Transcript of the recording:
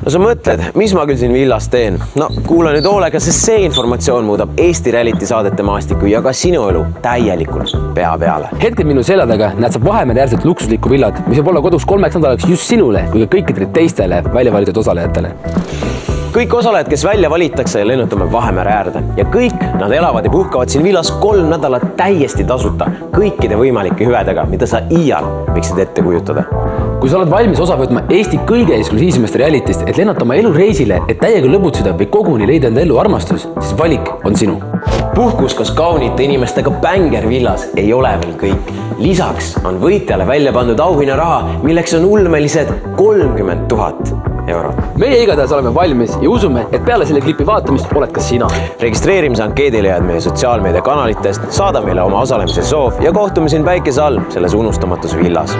no sa mõtled, mis ma küll siin villas teen? no kuula nüüd hoolega, sest see informatsioon muudab Eesti reality saadete maastikku ja ka sinu elu täielikult pea peale. hetkel minu selja taga näed sa Vahemere äärset luksuslikku villat, mis võib olla koduks kolmeks nädalaks just sinule kui ka kõikidele teistele välja valitud osalejatele kõik osalejad, kes välja valitakse, lennutame Vahemere äärde ja kõik nad elavad ja puhkavad siin villas kolm nädalat täiesti tasuta kõikide võimalike hüvedega, mida sa iial võiksid ette kujutada. Kui sa oled valmis osa võtma Eesti kõige eksklusiivsemast realitist, et lennata oma elu reisile, et täiega lõbutseda või koguni leida enda ellu armastus, siis valik on sinu. puhkus koos kaunite inimestega Bänger villas ei ole veel kõik. lisaks on võitjale välja pandud auhinnaraha, milleks on ulmelised kolmkümmend tuhat eurot. meie igatahes oleme valmis ja usume, et peale selle klipi vaatamist oled ka sina. registreerimise ankeedile jääd meie sotsiaalmeediakanalitest, saada meile oma osalemise soov ja kohtume siin päikese all selles unustamatus villas